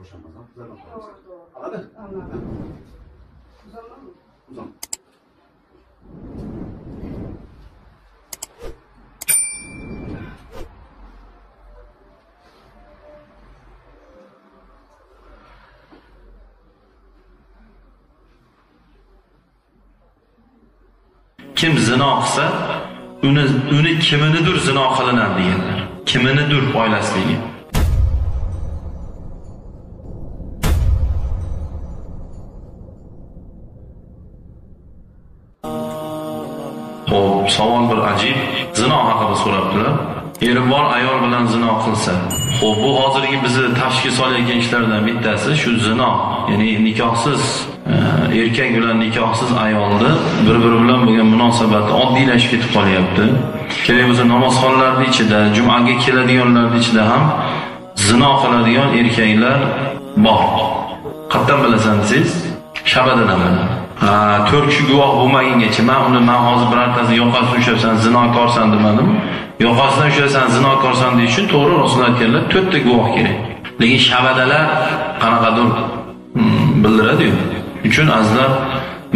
boşanmasam uzanma qo'yamiz. Anladın? Anladım. Uzanma mı? Uzan. kim zino qilsa uni uni kiminidir zino qilinadi deganlar kiminidir oilasidagi Xo'p, savol bir ajib. Zino haqida so'rabdilar. Eri bor ayol bilan zino qilsa. Xo'p, bu hozirgi bizni tashkil solayotgan ishlardan bittasi shu zino, ya'ni nikohsiz e, erkak bilan nikohsiz ayolni bir-biri bilan bo'lgan munosabati oddiylashib ketib qolyapti. Kerak bo'lsa namozxonlarning ichida, jumaga keladiganlarning ichida ham zino qiladigan erkaklar bor. Qayerdan bilasan siz? Shabadan bilaman. To'rt kishi guvoh bo'lmagungacha man uni man hozir birortasi yoqasidan ushlayapsan, zinokorsan demadim. Yoqasidan ushlasan zinokorsan deyish uchun to'g'ri Rasul aytganlar, to'rtta guvoh kerak. Lekin shabadalar qanaqadir hmm, bildiradiyu bildiradi-yu. Uchun azlar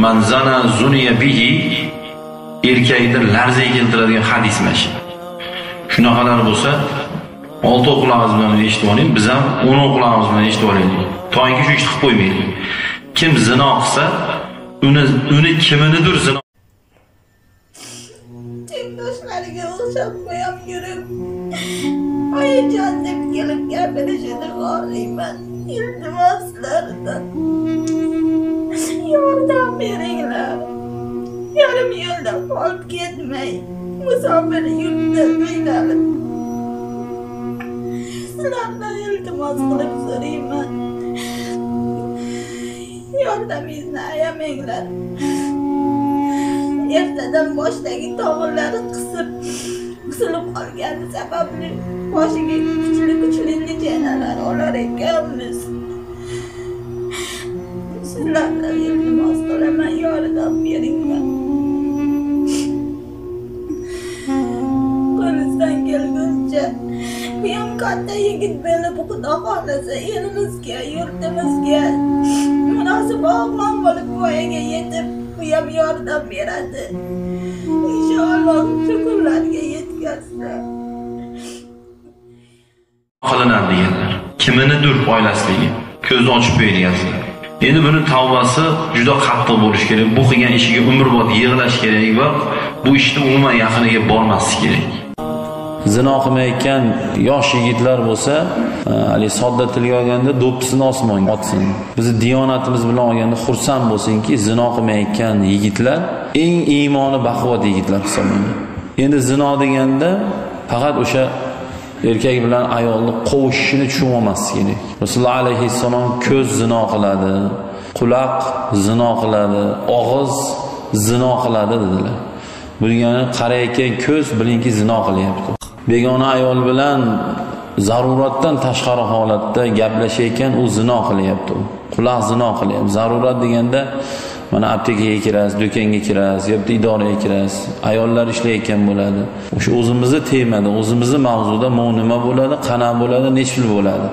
manzana zuniya bihi erkakni larzaga keltiradigan hadis mana shu. Shunaqalar bo'lsa, olti quloqimiz bilan eshitib oling, biz ham o'n quloqimiz bilan eshitib olaylik. Toyinki shu ishni qilib qo'ymaylik. Kim zino qilsa, Öne, öne kemene dursun. Tek dostlarına hani olsam bayam yürüm. Ay canım gelip gelmedi şeydir ağlayayım ben. İltimaslardan. Yardım verirler. Yarım yılda fark gitmeyin. Musafir yurtta beylerim. Sizlerden iltimas kılıp sorayım ben. Yordamingizni ayamanglar. Ertadan boshdagi tomirlari qisib qisilib qolgani sababli boshiga kuchli kuchli nijanalar olar ekanmiz. Sizlardan iltimos qilaman yordam beringlar qo'lingizdan kelguncha men katta yigit bo'lib xudo xohlasa elimizga yurtimizga munosib o'g'lon bo'lib voyaga yetib bu ham yordam beradi inshaalloh shu kunlarga yetkazsin qilinadi deganlar. Kiminidir oilasidagi ko'zni ochib qo'yadigansizlar. Endi buni tavbasi juda qattiq bo'lishi kerak. Bu qilgan ishiga umrbod yig'lash kerak va bu ishni umuman yaqiniga bormaslik kerak. Zino qilmayotgan yosh yigitlar bo'lsa e, haligi sodda tilga olganda do'ppisini osmonga otsin. Bizni diyonatimiz bilan olganda xursand bo'lsinki zino qilmayotgan yigitlar eng iymoni baquvvat yigitlar hisoblanadi. Endi zino deganda faqat o'sha erkak bilan ayolni qovushishini tushunib kerak. Rasululloh alayhissalom ko'z zino qiladi quloq zino qiladi og'iz zino qiladi dedilar. Bu degani qarayotgan ko'z bilingki zino qilyapti. Begona ayol bilan zaruratdan tashqari holatda gaplashayotgan u zino qilyapti. U quloq zino qilyapti. Zarurat deganda mana aptekaga kirasiz do'konga kirasiz yoki idoraga kirasiz. Ayollar ishlayotgan bo'ladi. O'sha o'zimizni temada o'zimizni mavzuda mo nima bo'ladi qanaqa bo'ladi nechi pul bo'ladi.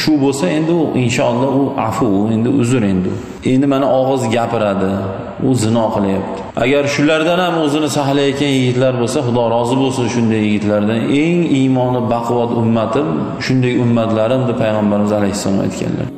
Shu bo'lsa endi u inshaalloh u afu u endi uzr endi. Endi mana og'iz gapiradi u zino qilyapti. Agar shulardan ham o'zini saqlayotgan yigitlar bo'lsa xudo rozi bo'lsin shunday yigitlardan. Eng iymoni baquvvat ummatim shunday ummatlarim deb payg'ambarimiz alayhissalom aytganlar.